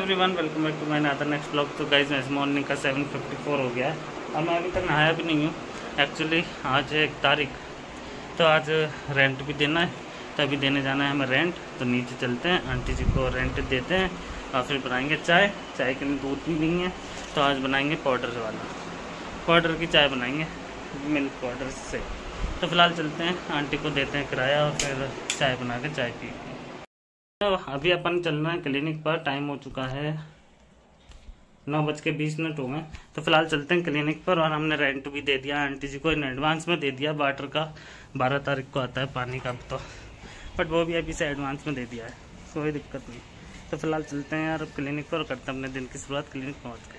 Everyone welcome back to my other next blog तो guys मैं morning का 7:54 हो गया। है और मैं अभी तक नहाया भी नहीं हूँ। एक्चुअली आज है एक तारीख। तो आज रेंट भी देना है। तो अभी देने जाना है हमें रेंट तो नीचे चलते हैं। आंटी जी को रेंट देते हैं। और फिर बनाएँगे चाय। चाय के लिए दूध भी नहीं है। तो आज बनाएँगे पाउडर वाला। पाउडर की चाय बनाएँगे। मिल्क पाउडर से। तो फ़िलहाल चलते हैं। आंटी को देते हैं किराया और फिर चाय बना के चाय पी तो अभी अपन चल रहे हैं क्लिनिक पर टाइम हो चुका है नौ बज के बीस मिनट हो गए। तो फ़िलहाल चलते हैं क्लिनिक पर और हमने रेंट भी दे दिया आंटी जी को इन एडवांस में दे दिया वाटर का। बारह तारीख को आता है पानी का तो। बट वो भी अभी से एडवांस में दे दिया है कोई दिक्कत नहीं। तो फ़िलहाल चलते हैं यार क्लिनिक पर और करते हैं अपने दिन की शुरुआत क्लिनिक पहुँच के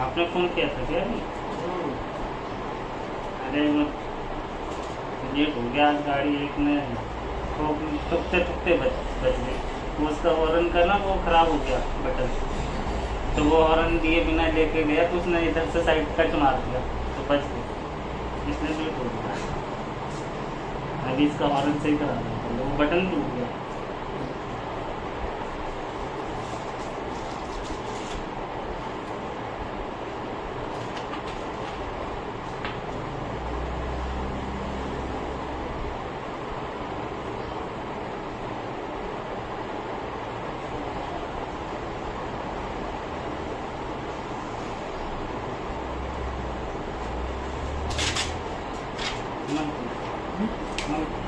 आपने फ़ोन किया था क्या? अरे लेट हो गया गाड़ी एक में वो टुकते टुकते बच बच गई। उसका हॉर्न का ना वो खराब हो गया बटन। तो वो हॉर्न दिए बिना लेके गया तो उसने इधर से साइड कट मार दिया तो बच गई। इसने लेट हो गया। अभी इसका हॉर्न सही करा दिया। वो बटन टूट गया। 女の子の子。